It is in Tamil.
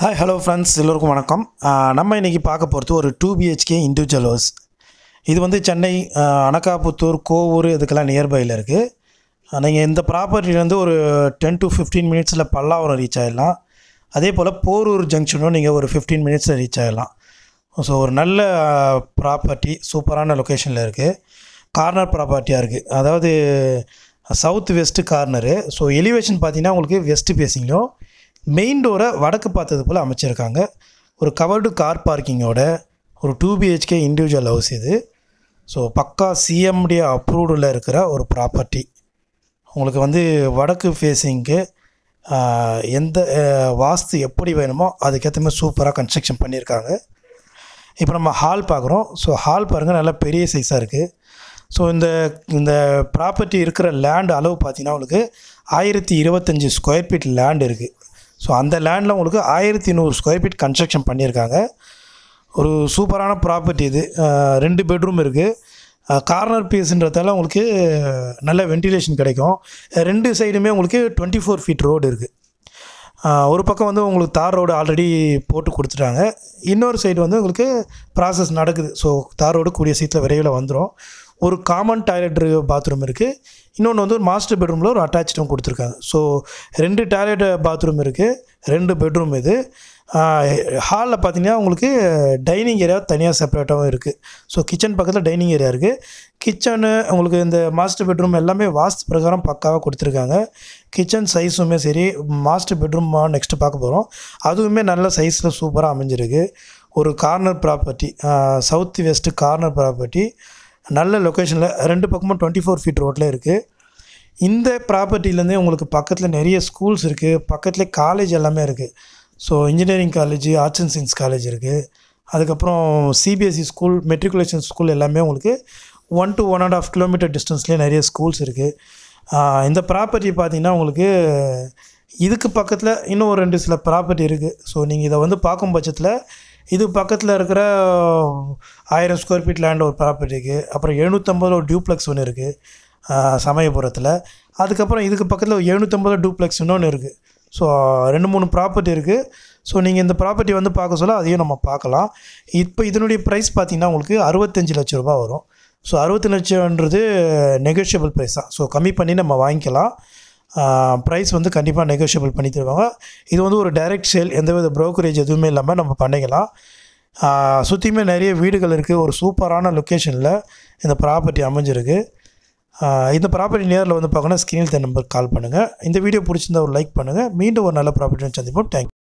ஹாய் ஹலோ ஃப்ரெண்ட்ஸ் எல்லோருக்கும் வணக்கம். நம்ம இன்றைக்கி பார்க்க போகிறது ஒரு டூ பிஹெச்கே இண்டிவிஜுவல் ஹவுஸ் இது வந்து சென்னை அனகாபுத்தூர் கோவூர் இதுக்கெல்லாம் நியர்பையில் இருக்குது நீங்கள் இந்த ப்ராப்பர்ட்டிலேருந்து ஒரு டென் டு ஃபிஃப்டீன் மினிட்ஸில் பல்லாவரம் ரீச் ஆகிடலாம் அதே போல் போரூர் ஜங்ஷனும் நீங்கள் ஒரு ஃபிஃப்டீன் மினிட்ஸில் ரீச் ஆகிடலாம் ஸோ ஒரு நல்ல ப்ராப்பர்ட்டி சூப்பரான லொக்கேஷனில் இருக்குது கார்னர் ப்ராப்பர்ட்டியாக இருக்குது அதாவது south west corner so elevation பார்த்தீங்கன்னா உங்களுக்கு வெஸ்ட்டு பேசிங்லையும் மெயின் டோரை வடக்கு பார்த்தது போல் அமைச்சிருக்காங்க. ஒரு கவர்டு கார் பார்க்கிங்கோட ஒரு டூ பிஹெச்கே இண்டிவிஜுவல் ஹவுஸ் இது. ஸோ பக்கா சிஎம்டி அப்ரூவ்டில் இருக்கிற ஒரு ப்ராப்பர்ட்டி உங்களுக்கு வந்து வடக்கு ஃபேஸிங்க்கு எந்த வாஸ்து எப்படி வேணுமோ அதுக்கேற்ற மாதிரி சூப்பராக கன்ஸ்ட்ரக்ஷன் பண்ணியிருக்காங்க. இப்போ நம்ம ஹால் பார்க்குறோம். ஸோ ஹால் பாருங்கள் நல்லா பெரிய சைஸாக இருக்குது ஸோ இந்த இந்த ப்ராப்பர்ட்டி இருக்கிற லேண்ட் அளவு பார்த்தீங்கன்னா உங்களுக்கு ஆயிரத்தி இருபத்தஞ்சி ஸ்கொயர் ஃபீட் லேண்ட் இருக்குது ஸோ அந்த லேண்டில் உங்களுக்கு ஆயிரத்தி நூறு ஸ்கொயர் ஃபீட் கன்ஸ்ட்ரக்ஷன் பண்ணியிருக்காங்க. ஒரு சூப்பரான ப்ராப்பர்ட்டி இது. ரெண்டு பெட்ரூம் இருக்குது கார்னர் பீஸுன்றதால உங்களுக்கு நல்ல வென்டிலேஷன் கிடைக்கும். ரெண்டு சைடுமே உங்களுக்கு டுவெண்ட்டி ஃபோர் ஃபீட் ரோடு இருக்குது ஒரு பக்கம் வந்து உங்களுக்கு தார் ரோடு ஆல்ரெடி போட்டு கொடுத்துட்டாங்க. இன்னொரு சைடு வந்து உங்களுக்கு ப்ராசஸ் நடக்குது. ஸோ தார் ரோடு கூடிய சீட்டில் விரைவில் வந்துடும் ஒரு காமன் டாய்லெட் பாத்ரூம் இருக்குது இன்னொன்று வந்து ஒரு மாஸ்டர் பெட்ரூமில் ஒரு அட்டாச்சும் கொடுத்துருக்காங்க. ஸோ ரெண்டு டாய்லெட் பாத்ரூம் இருக்குது ரெண்டு பெட்ரூம் இது. ஹாலில் பார்த்தீங்கன்னா உங்களுக்கு டைனிங் ஏரியா தனியாக செப்பரேட்டாகவும் இருக்குது ஸோ கிச்சன் பக்கத்தில் டைனிங் ஏரியா இருக்குது கிச்சனு உங்களுக்கு இந்த மாஸ்டர் பெட்ரூம் எல்லாமே வாஸ்து பிரகாரம் பக்காவாக கொடுத்துருக்காங்க. கிச்சன் சைஸுமே சரி மாஸ்டர் பெட்ரூம் நெக்ஸ்ட்டு பார்க்க போகிறோம் அதுவுமே நல்ல சைஸில் சூப்பராக அமைஞ்சிருக்கு. ஒரு corner property south west corner property நல்ல லொக்கேஷனில் ரெண்டு பக்கமும் டுவெண்ட்டி ஃபோர் ஃபீட் ரோட்டில் இருக்குது இந்த ப்ராப்பர்ட்டிலேருந்தே உங்களுக்கு பக்கத்தில் நிறைய ஸ்கூல்ஸ் இருக்குது பக்கத்துலேயே காலேஜ் எல்லாமே இருக்குது so engineering college arts and science college இருக்குது அதுக்கப்புறம் சிபிஎஸ்சி ஸ்கூல் மெட்ரிகுலேஷன் ஸ்கூல் எல்லாமே உங்களுக்கு one to one and half kilometre டிஸ்டன்ஸ்லேயே நிறைய ஸ்கூல்ஸ் இருக்குது இந்த ப்ராப்பர்ட்டி பார்த்தீங்கன்னா உங்களுக்கு இதுக்கு பக்கத்தில் இன்னும் ஒரு ரெண்டு சில ப்ராப்பர்ட்டி இருக்குது ஸோ நீங்கள் இதை வந்து பார்க்கும் பட்சத்தில் இது பக்கத்தில் இருக்கிற ஆயிரம் ஸ்கொயர் ஃபீட் லேண்ட் ஒரு ப்ராப்பர்ட்டி இருக்குது அப்புறம் எழுநூற்றம்பது ஒரு டியூப்ளெக்ஸ் ஒன்று இருக்குது சமயபுரத்தில். அதுக்கப்புறம் இதுக்கு பக்கத்தில் எழுநூற்றம்பது டூப்ளெக்ஸ் இன்னொன்று இருக்குது ஸோ ரெண்டு மூணு ப்ராப்பர்ட்டி இருக்குது ஸோ நீங்கள் இந்த ப்ராப்பர்ட்டி வந்து பார்க்க சொல்ல அதையும் நம்ம பார்க்கலாம். இப்போ இதனுடைய ப்ரைஸ் பார்த்தீங்கன்னா உங்களுக்கு அறுபத்தஞ்சு லட்ச ரூபா வரும். ஸோ அறுபத்தி லட்சம்ன்றது நெகோஷியபிள் ப்ரைஸ் தான். ஸோ கம்மி பண்ணி நம்ம வாங்கிக்கலாம். ப்ரைஸ் வந்து கண்டிப்பாக நெகோஷியபிள் பண்ணி தருவாங்க. இது வந்து ஒரு டைரக்ட் சேல் எந்தவித ப்ரோக்கரேஜ் எதுவுமே இல்லாமல் நம்ம பண்ணிக்கலாம். சுற்றியுமே நிறைய வீடுகள் இருக்குது ஒரு சூப்பரான லொக்கேஷனில் இந்த ப்ராப்பர்ட்டி அமைஞ்சிருக்கு. இந்த ப்ராப்பர்ட்டி நேரில் வந்து பார்க்கணும் ஸ்க்ரீனில் நம்பருக்கு கால் பண்ணுங்கள் இந்த வீடியோ பிடிச்சிருந்தா ஒரு லைக் பண்ணுங்கள் மீண்டும் ஒரு நல்ல ப்ராப்பர்ட்டி சந்திப்போம். தேங்க்யூ